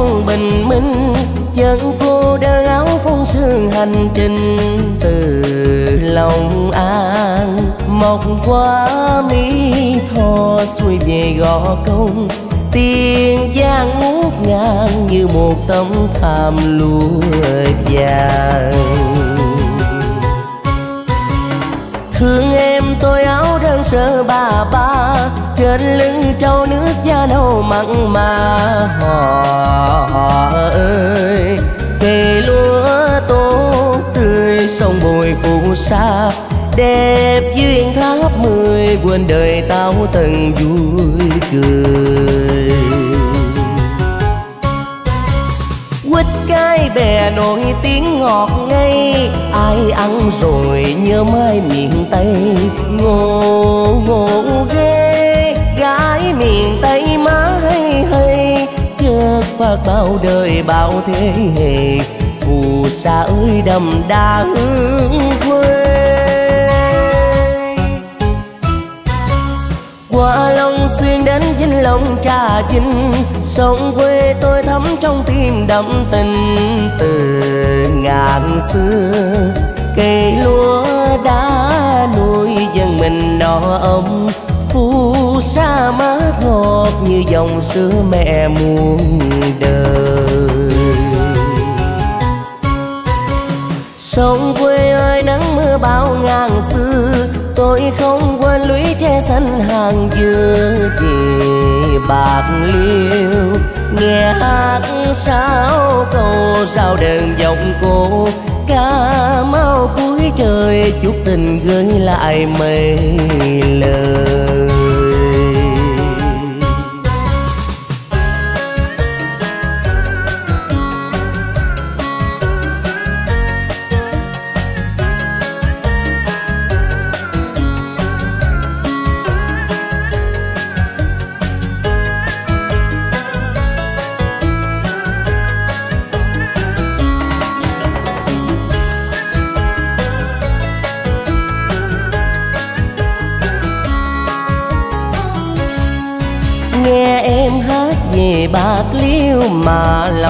trong bình minh chân cô đơn áo phong sương hành trình từ lòng an. Mọc qua mỹ tho, xuôi về gò công. Tiền giang ngút ngàn như một tấm tham lúa vàng. Thương em tôi áo đơn sơ bà ba trên lưng trâu nước da nâu mặn mà. Họ, họ ơi cây lúa tốt tươi sông bồi phù sa. Đẹp duyên tháp mười quên đời tao từng vui cười. Quýt cái bè nổi tiếng ngọt ngây ai ăn rồi nhớ mai miền tây. Ngô ngô ghê miền tây má hay hay chợt phát bao đời bao thế hệ, phù sa ơi đầm đà hương quê. Qua long xuyên đến vinh long trà vinh sông quê tôi thấm trong tim đậm tình. Từ ngàn xưa, cây lúa đã nuôi dân mình no ông phù sa mát ngọt như dòng sữa mẹ muôn đời. Sông quê ơi, nắng mưa bao ngàn xưa, tôi không quên lũy tre xanh hàng dừa về bạc liêu. Nghe hát sao câu sao đơn giọng cô ca mau cuối trời chút tình gửi lại mây lời.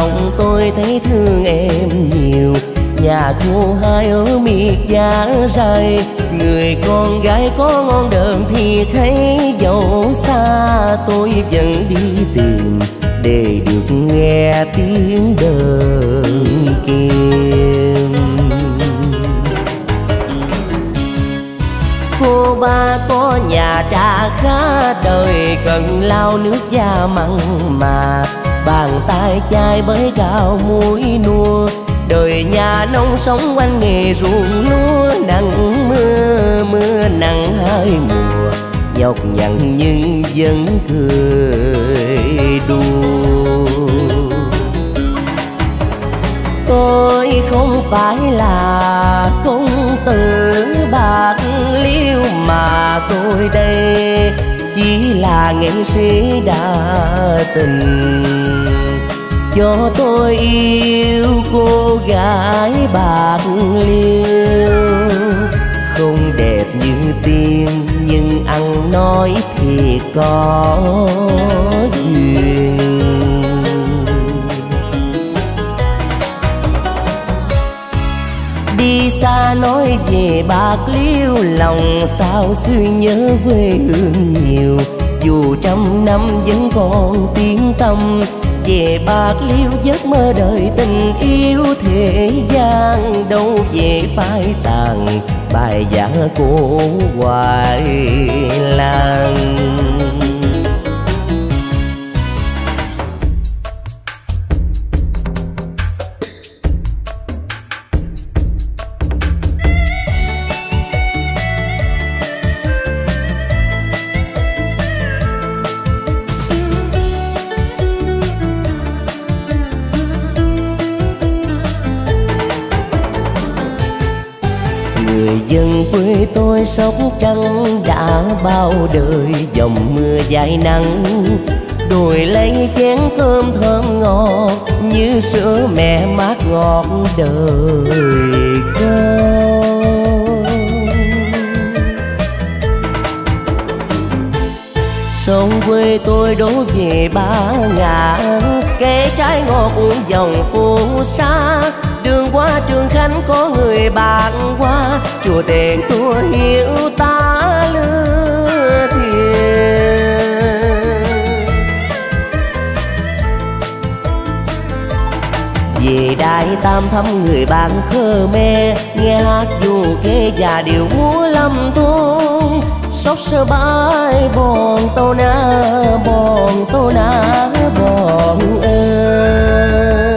Lòng tôi thấy thương em nhiều. Nhà cô hai ở miệt giá rời người con gái có ngon đơn thì thấy dẫu xa. Tôi vẫn đi tìm để được nghe tiếng đơn kiềm. Cô ba có nhà trà khá đời, cần lao nước da mặn mà bàn tay chai với gạo muối nua. Đời nhà nông sống quanh nghề ruộng lúa, nắng mưa mưa nắng hai mùa. Nhọc nhằn nhưng vẫn cười đùa. Tôi không phải là công tử bạc liêu mà tôi đây chỉ là nghệ sĩ đa tình cho tôi yêu cô gái bạc liêu. Không đẹp như tiên nhưng ăn nói thì có duyên. Đi xa nói về bạc liêu, lòng sao suy nhớ quê hương nhiều. Dù trăm năm vẫn còn tiếng tâm về bạc liêu giấc mơ đời tình yêu thế gian, đâu về phai tàn bài giả cô hoài làng sóc trăng đã bao đời, dòng mưa dài nắng. Đồi lấy chén cơm thơm ngọt như sữa mẹ mát ngọt đời con sông quê tôi đổ về ba ngã, kẻ trái ngọt dòng phố xa qua, trường khánh có người bạn qua. Chùa tiền tua hiểu ta lừa thiền. Về đại tam thăm người bạn khơ me, nghe hát dù kê già điệu múa lâm thôn sóc sơ bãi bòn tô na, bòn tô na bòn ơi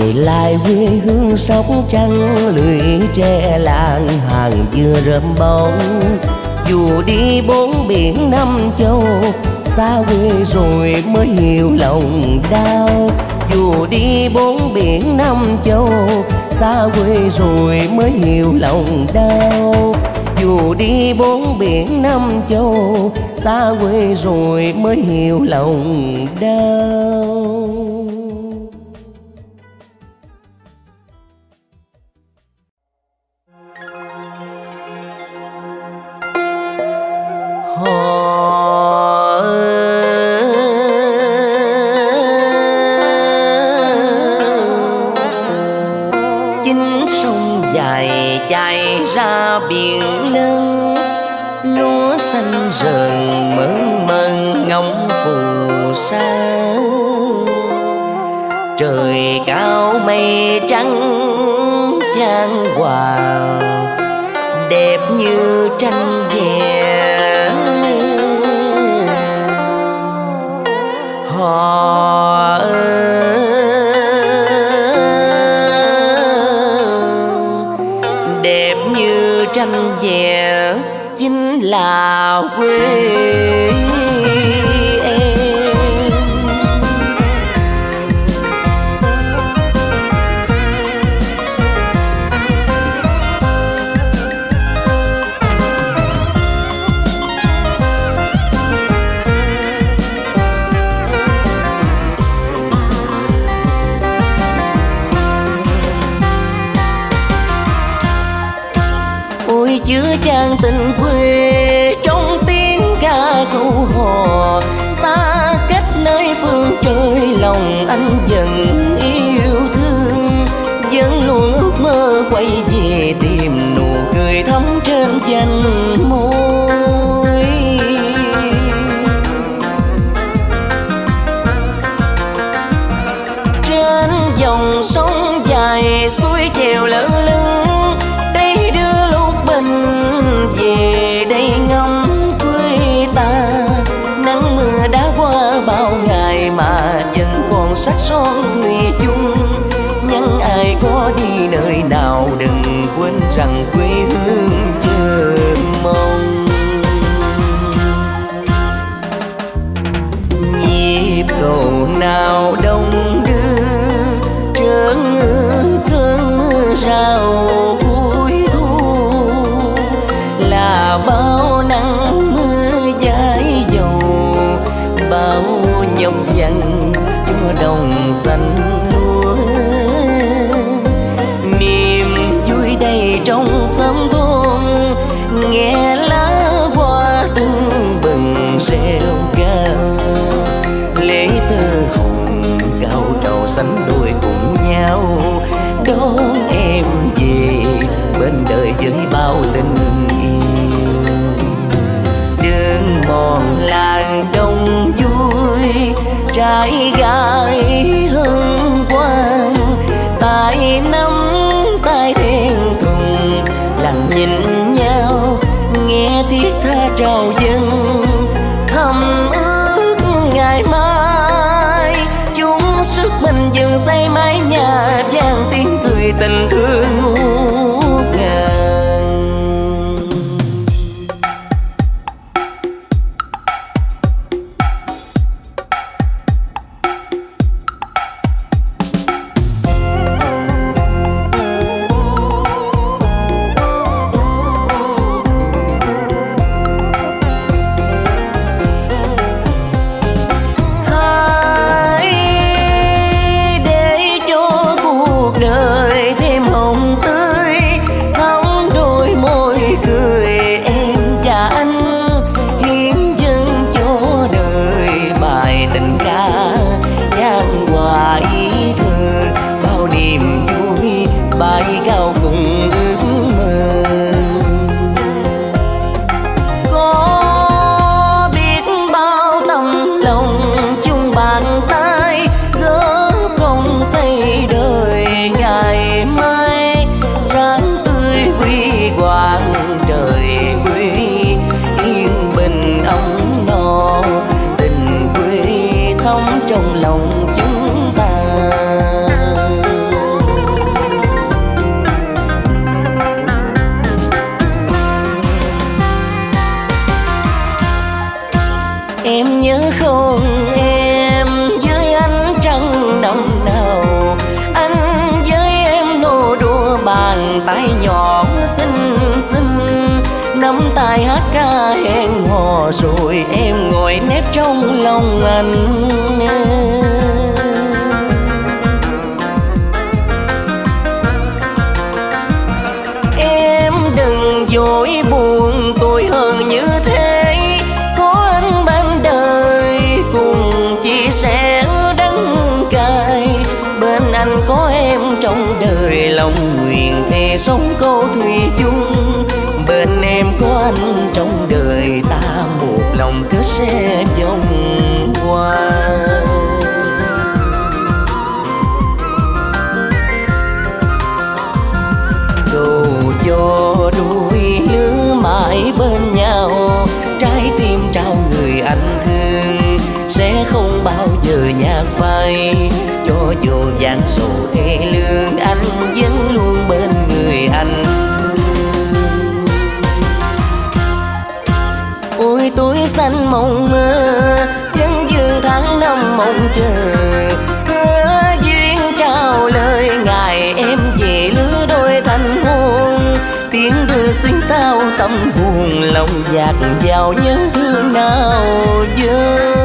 về lại quê hương sóc trăng, lưỡi tre làng hàng dừa rơm bóng. Dù đi bốn biển năm châu, xa quê rồi mới hiểu lòng đau. Dù đi bốn biển năm châu, xa quê rồi mới hiểu lòng đau. Dù đi bốn biển năm châu, xa quê rồi mới hiểu lòng đau. dài chạy ra biển lưng. Lúa xanh rừng mơn mơn ngóng phù sa. Trời cao mây trắng trang hoàng đẹp như tranh vàng tranh vẹn chính là quê. 奔波 sắc son người rồi em ngồi nếp trong lòng anh sẽ vòng qua cầu cho đôi lứa mãi bên nhau, trái tim trao người anh thương. Sẽ không bao giờ nhạt phai, cho dù gian sầu thê lương, anh vẫn luôn bên người anh. Tuổi xanh mộng mơ chân dương tháng năm mong chờ. Hứa duyên trao lời ngày em về lứa đôi thành hôn tiếng đưa xuyên sao tâm buồn lòng dạt vào nhớ thương nào với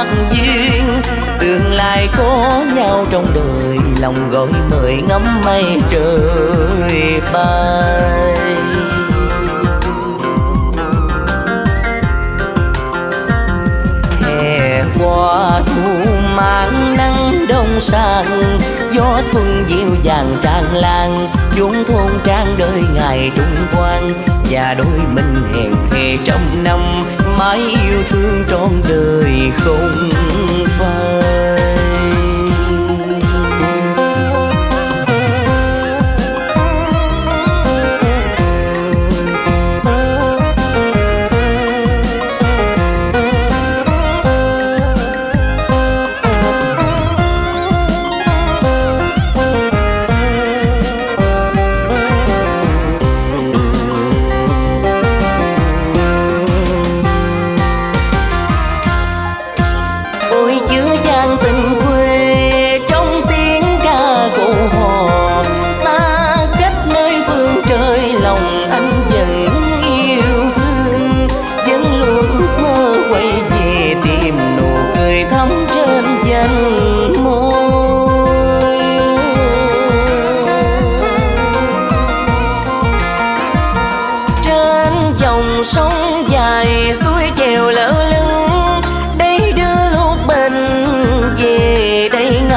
mắt duyên. Tương lai có nhau trong đời, lòng gọi mời ngắm mây trời bay. Hè qua thu sang, gió xuân dịu dàng tràn lan chốn thôn trang đời ngày trung quan. Và đôi mình hẹn thề trong năm, mãi yêu thương trọn đời không phai.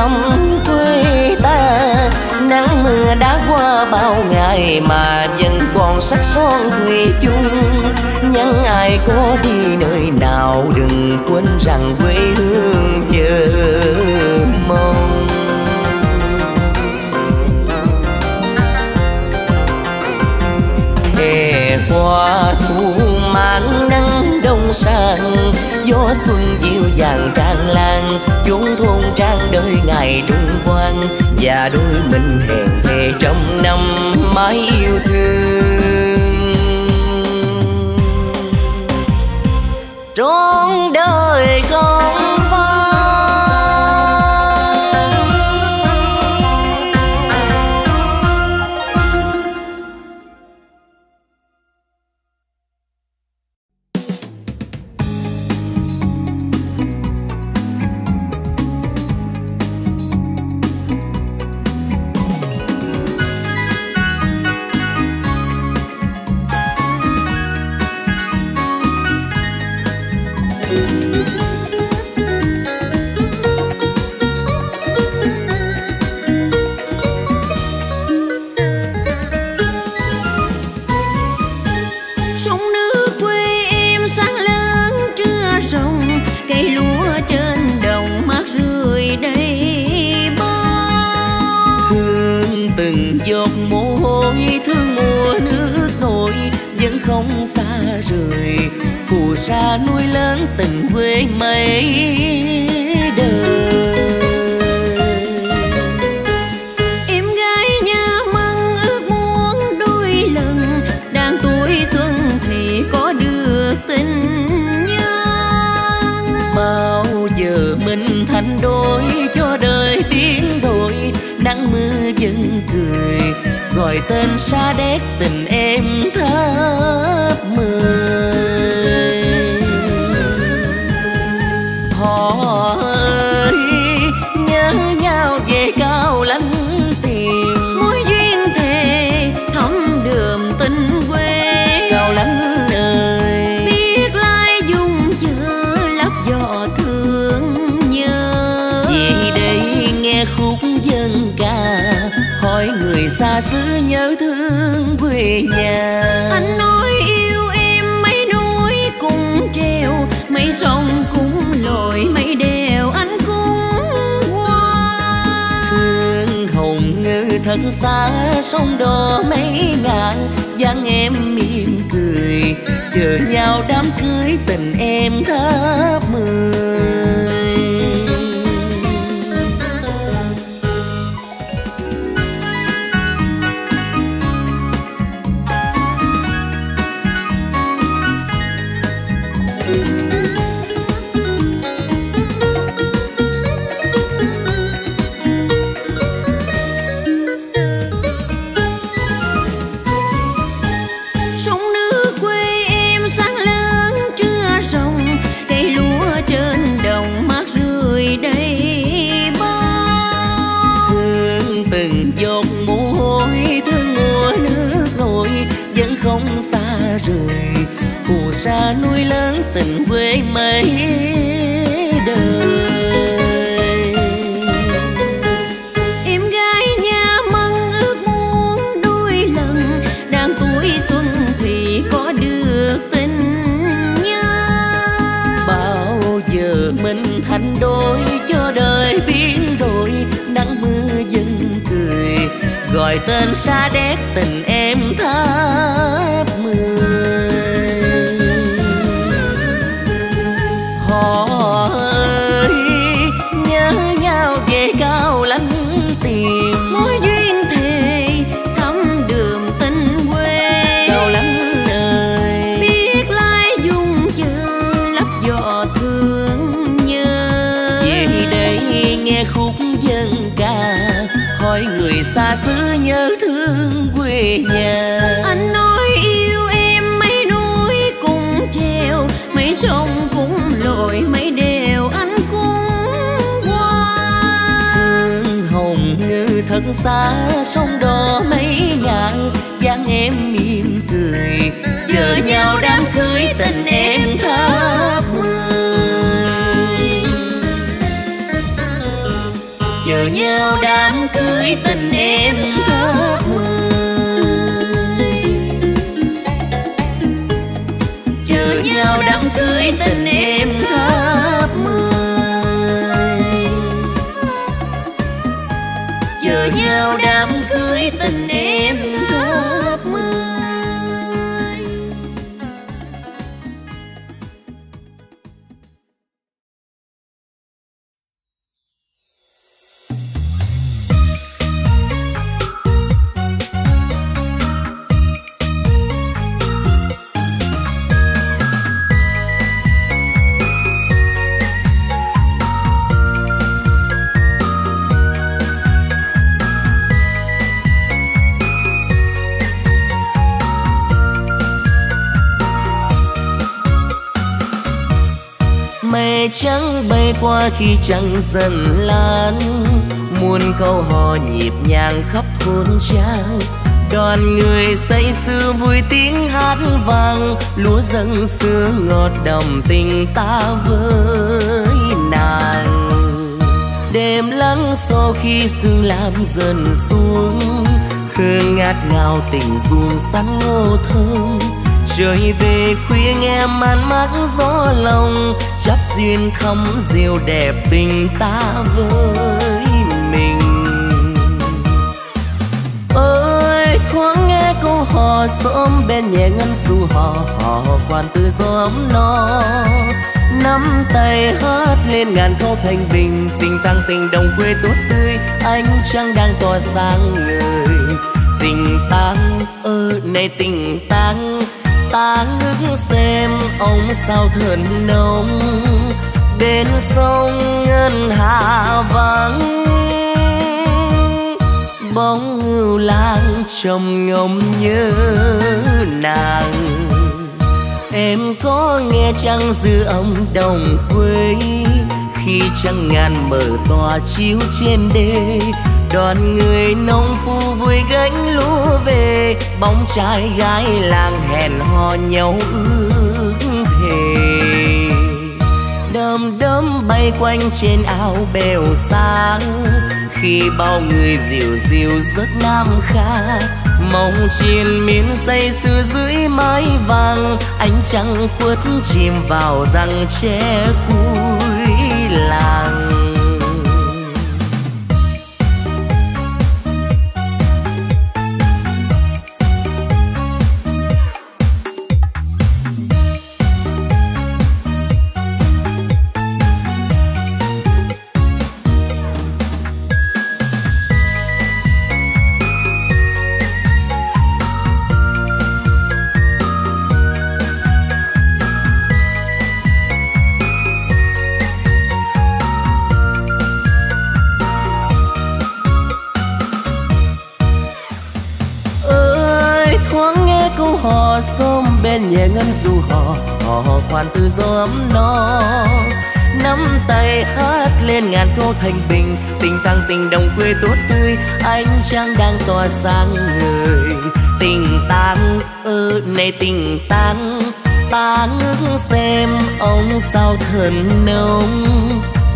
Đây quê ta. Nắng mưa đã qua bao ngày mà vẫn còn sắc son thủy chung. Nhân ai có đi nơi nào, đừng quên rằng quê hương chờ mong. Hè qua nắng sang. Gió xuân dịu dàng tràn lan, chốn thôn trang đời ngày trung quan và đôi mình hẹn thề trăm năm mãi yêu thương. Trốn đời không từng giọt mồ hôi thương mùa vẫn không xa rời. Phù sa nuôi lớn tình quê mấy đời. Em gái nhà măng ước muốn đôi lần đang tuổi xuân thì có được tình nhân. Bao giờ mình thành đôi cho đời biến đổi nắng mưa cười gọi tên xa đét tình em thấp nhà. Anh nói yêu em mấy núi cùng treo mấy sông cũng lội mấy đèo anh cũng qua. Hương hồng ngư thân xa sông đò mấy ngàn dáng em mỉm cười chờ nhau đám cưới tình em thấp mười xa đét tình em thơ. Thật xa sông đò mấy ngàn dáng em mỉm cười. Chờ nhau đám cưới tình em thấp mười chờ nhau đám cưới tình em thấp trắng bay qua khi trăng dần lan. Muôn câu hò nhịp nhàng khắp thôn trang. Đoàn người say sưa vui tiếng hát vang. Lúa dâng xưa ngọt đồng tình ta với nàng. Đêm lắng xô khi sương lam dần xuống. Hương ngát ngào tình ruộng sắn ngô thơm trời về khuya nghe man mác gió lòng chấp duyên khắm diều đẹp tình ta với mình. Ơi, thoáng nghe câu hò sớm bên nhẹ ngân du hò hò quan từ gió ấm no nắm tay hát lên ngàn câu thành bình, tình tăng tình đồng quê tốt tươi anh trăng đang tỏa sáng người tình tăng ơ, này tình tăng ta ngước xem ông sao thần nông. Bên sông ngân hà vắng, bóng ngưu lang trầm ngóng nhớ nàng. Em có nghe chăng dư ông đồng quê, khi trăng ngàn mở tòa chiếu trên đê, đoàn người nông phu vui gánh về, bóng trai gái làng hẹn hò nhau ước thề đơm đớm bay quanh trên áo bèo sáng, khi bao người dịu dịu rất nam kha. Mong triền miên xây xưa dưới mái vàng, ánh trăng khuất chìm vào răng tre cuối làng phố thanh bình. Tình tăng tình đồng quê tốt tươi anh trang đang tỏa sáng người tình tăng ơ này tình tăng ta ngước xem ông sao thần nông.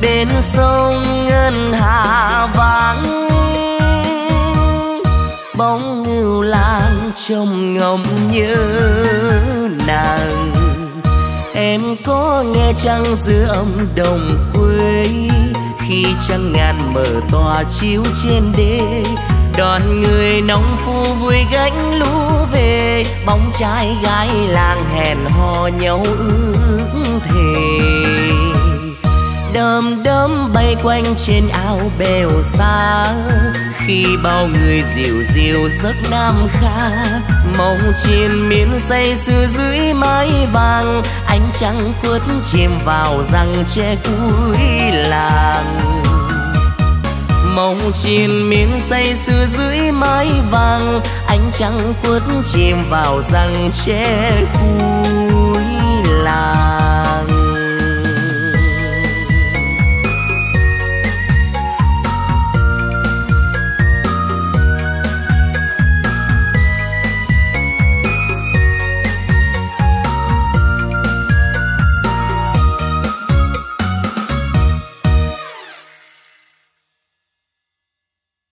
Bên sông ngân hà vắng, bóng ngưu lang trông ngóng nhớ nàng. Em có nghe trăng giữa âm đồng quê khi trăng ngàn mở tòa chiếu trên đê. Đoàn người nông phu vui gánh lũ về, bóng trai gái làng hẹn hò nhau ước thề đơm đớm bay quanh trên áo bèo xa. Khi bao người dịu dịu giấc nam kha, mong trên miên say xưa dưới mái vàng. Ánh trăng khuất chìm vào răng tre cuối làng. Mong trên miên say xưa dưới mái vàng, ánh trăng khuất chìm vào răng tre cuối